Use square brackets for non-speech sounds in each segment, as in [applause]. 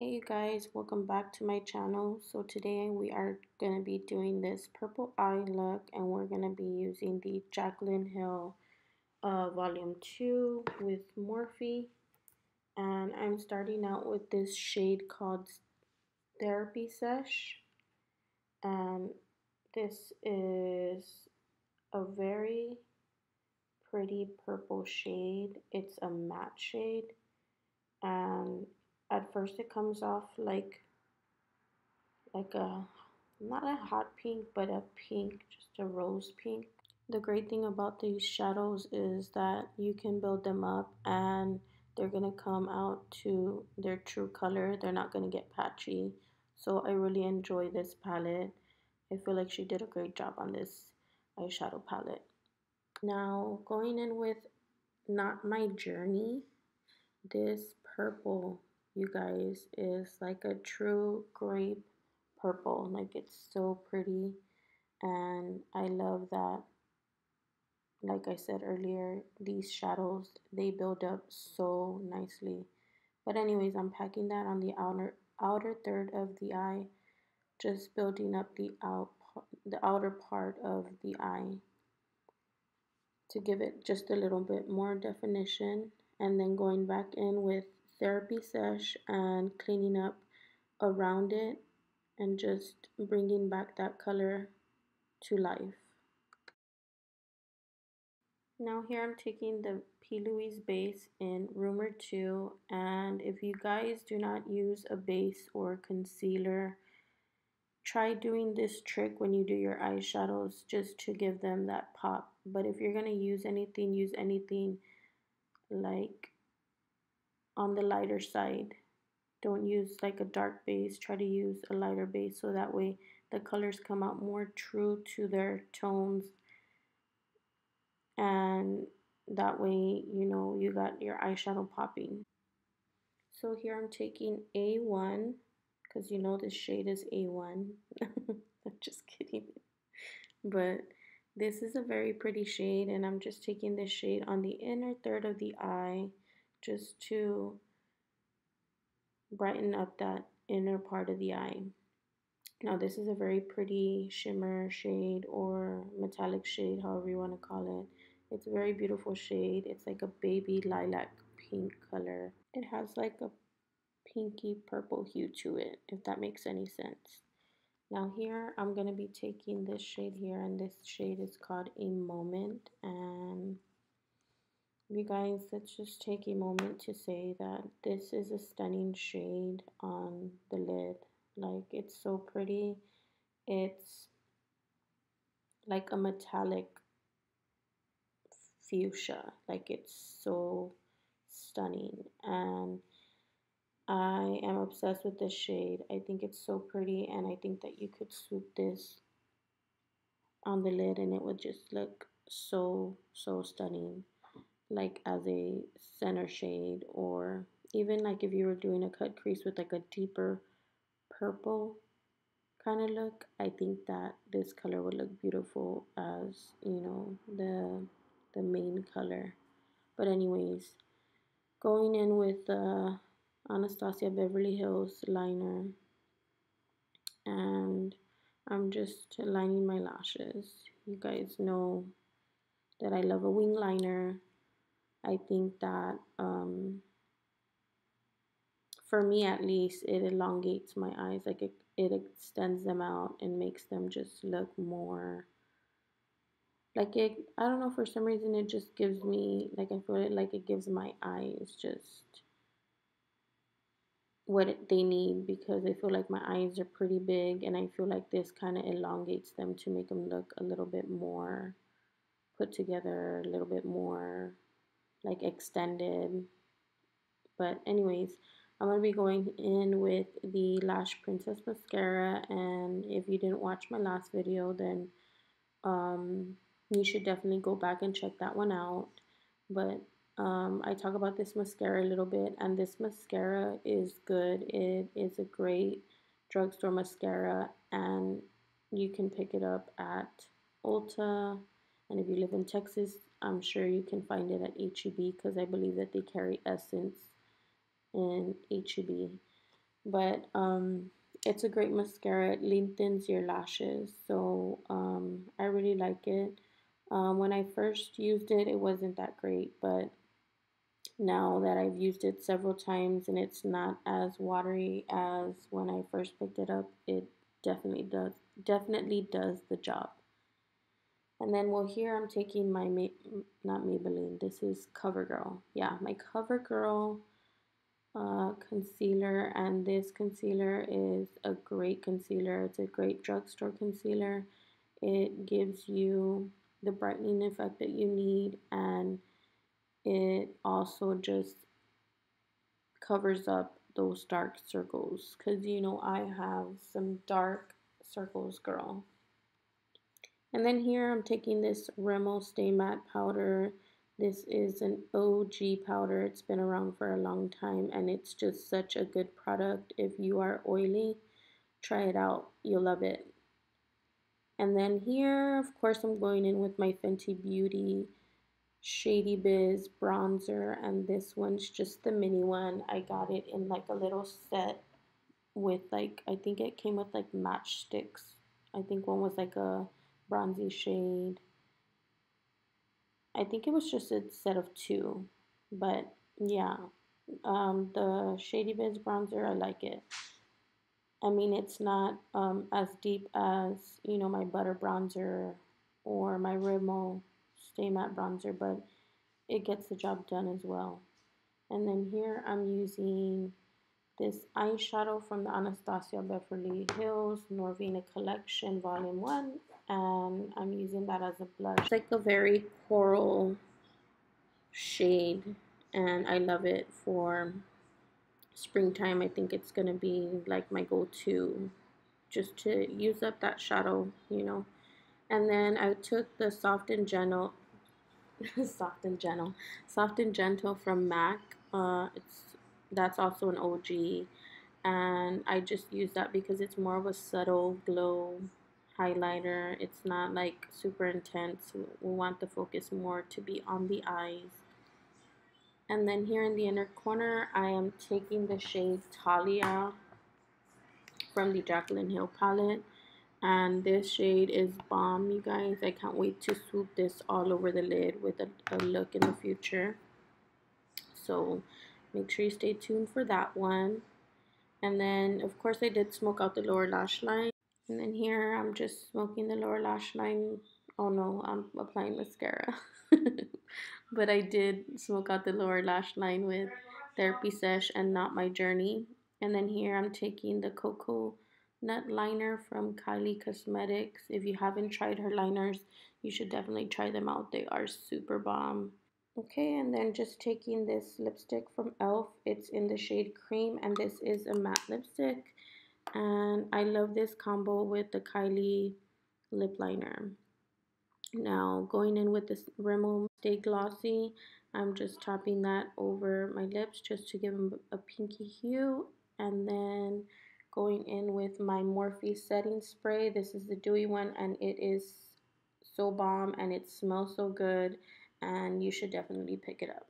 Hey you guys, welcome back to my channel. So today we are going to be doing this purple eye look and we're going to be using the Jaclyn Hill uh, volume 2 with Morphe. And I'm starting out with this shade called Therapy Sesh. And this is a very pretty purple shade. It's a matte shade and at first it comes off like like a not a hot pink but a pink just a rose pink. The great thing about these shadows is that you can build them up and they're gonna come out to their true color. They're not gonna get patchy. So I really enjoy this palette. I feel like she did a great job on this eyeshadow palette. Now going in with not my journey this purple you guys, is like a true grape purple. Like it's so pretty. And I love that, like I said earlier, these shadows, they build up so nicely. But anyways, I'm packing that on the outer outer third of the eye, just building up the out the outer part of the eye to give it just a little bit more definition and then going back in with therapy sesh and cleaning up around it and just bringing back that color to life. Now here I'm taking the P. Louise base in Rumor 2 and if you guys do not use a base or concealer, try doing this trick when you do your eyeshadows just to give them that pop. But if you're going to use anything, use anything like on the lighter side. Don't use like a dark base, try to use a lighter base so that way the colors come out more true to their tones and that way you know you got your eyeshadow popping. So here I'm taking A1 because you know this shade is A1. [laughs] I'm just kidding. But this is a very pretty shade and I'm just taking this shade on the inner third of the eye just to brighten up that inner part of the eye. Now this is a very pretty shimmer shade or metallic shade, however you want to call it. It's a very beautiful shade. It's like a baby lilac pink color. It has like a pinky purple hue to it, if that makes any sense. Now here, I'm going to be taking this shade here, and this shade is called A Moment, and you guys, let's just take a moment to say that this is a stunning shade on the lid. Like, it's so pretty. It's like a metallic fuchsia. Like, it's so stunning. And I am obsessed with this shade. I think it's so pretty, and I think that you could swoop this on the lid and it would just look so, so stunning like as a center shade or even like if you were doing a cut crease with like a deeper purple kind of look I think that this color would look beautiful as you know the the main color. But anyways going in with the Anastasia Beverly Hills liner and I'm just lining my lashes. You guys know that I love a wing liner I think that um, for me at least, it elongates my eyes. Like it, it extends them out and makes them just look more like it. I don't know, for some reason, it just gives me, like, I feel it like it gives my eyes just what they need because I feel like my eyes are pretty big and I feel like this kind of elongates them to make them look a little bit more put together, a little bit more like extended. But anyways, I'm going to be going in with the Lash Princess Mascara. And if you didn't watch my last video, then um, you should definitely go back and check that one out. But um, I talk about this mascara a little bit. And this mascara is good. It is a great drugstore mascara. And you can pick it up at Ulta. And if you live in Texas, I'm sure you can find it at HEB because I believe that they carry Essence in HEB. but um, it's a great mascara. It lengthens your lashes, so um, I really like it. Um, when I first used it, it wasn't that great, but now that I've used it several times and it's not as watery as when I first picked it up, it definitely does definitely does the job. And then, well, here I'm taking my, not Maybelline, this is CoverGirl. Yeah, my CoverGirl uh, concealer. And this concealer is a great concealer. It's a great drugstore concealer. It gives you the brightening effect that you need. And it also just covers up those dark circles. Because, you know, I have some dark circles, girl. And then here I'm taking this Rimmel Stay Matte powder. This is an OG powder. It's been around for a long time and it's just such a good product. If you are oily, try it out. You'll love it. And then here, of course, I'm going in with my Fenty Beauty Shady Biz bronzer. And this one's just the mini one. I got it in like a little set with like, I think it came with like matchsticks. I think one was like a bronzy shade. I think it was just a set of two, but yeah, um, the Shady Biz bronzer, I like it. I mean, it's not um, as deep as, you know, my Butter bronzer or my Rimmel Stay Matte bronzer, but it gets the job done as well. And then here I'm using this eyeshadow from the Anastasia Beverly Hills Norvina Collection Volume 1 and I'm using that as a blush. It's like a very coral shade and I love it for springtime. I think it's going to be like my go-to just to use up that shadow, you know. And then I took the Soft and Gentle, [laughs] Soft and Gentle, Soft and Gentle from MAC. Uh, it's That's also an OG. And I just use that because it's more of a subtle glow highlighter. It's not like super intense. We want the focus more to be on the eyes. And then here in the inner corner, I am taking the shade Talia from the Jaclyn Hill palette. And this shade is bomb, you guys. I can't wait to swoop this all over the lid with a, a look in the future. So make sure you stay tuned for that one. And then, of course, I did smoke out the lower lash line. And then here I'm just smoking the lower lash line. Oh no, I'm applying mascara. [laughs] but I did smoke out the lower lash line with Therapy Sesh and Not My Journey. And then here I'm taking the Cocoa Nut Liner from Kylie Cosmetics. If you haven't tried her liners, you should definitely try them out. They are super bomb. Okay, and then just taking this lipstick from e.l.f. It's in the shade Cream, and this is a matte lipstick and I love this combo with the Kylie lip liner. Now going in with this Rimmel Stay Glossy, I'm just topping that over my lips just to give them a pinky hue and then going in with my Morphe setting spray. This is the dewy one and it is so bomb and it smells so good and you should definitely pick it up.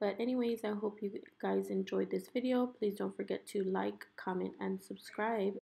But anyways, I hope you guys enjoyed this video. Please don't forget to like, comment, and subscribe.